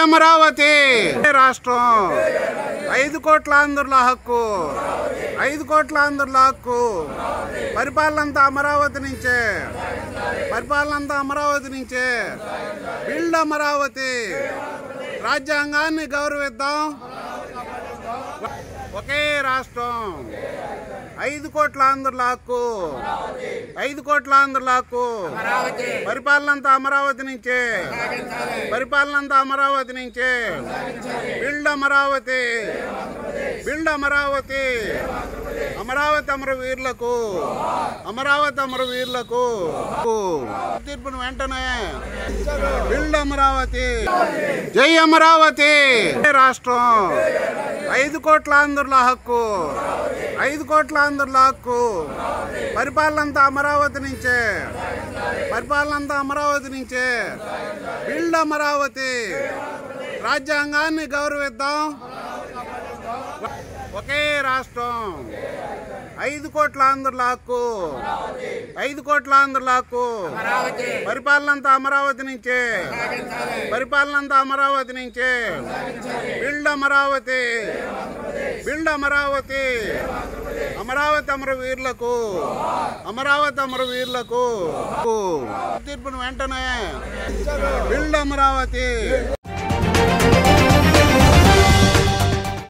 అమరావతి. రాష్ట్రం? ఐదు కోట్ల ఆంధ్రుల హక్కు. ఐదు కోట్ల ఆంధ్రుల హక్కు. పరిపాలనంతా అమరావతి నుంచే. పరిపాలనంతా అమరావతి నుంచే. బిల్డ్ అమరావతి. రాజ్యాంగాన్ని గౌరవిద్దాం. ఒకే రాష్ట్రం. ఐదు కోట్ల ఆంధ్రుల హక్కు ఐదు కోట్ల ఆంధ్రుల హక్కు పరిపాలన అంతా అమరావతి నుంచే. పరిపాలన అంతా అమరావతి నుంచే. బిల్డ్ అమరావతి. బిల్డ్ అమరావతి. అమరావతి అమర వీరులకు అమరావతి అమర వీరులకు తీర్పును వెంటనే బిల్డ్ అమరావతి. జై అమరావతి. రాష్ట్రం. ఐదు కోట్ల ఆంధ్రుల హక్కు. ఐదు కోట్ల ఆంధ్రుల హక్కు. పరిపాలనంతా అమరావతి నుంచే. పరిపాలనంతా అమరావతి నుంచే. బిల్డ్ అమరావతి. రాజ్యాంగాన్ని గౌరవిద్దాం. ఒకే రాష్ట్రం. ఐదు కోట్ల ఆంధ్రుల హక్కు ఐదు కోట్ల ఆంధ్రుల హక్కు పరిపాలన అంతా అమరావతి నుంచే. పరిపాలన అంతా అమరావతి నుంచే. బిల్డ్ అమరావతి. బిల్డ్ అమరావతి. అమరావతి అమర వీరులకు. అమరావతి అమర వీరులకు. తీర్పును వెంటనే. బిల్డ్ అమరావతి.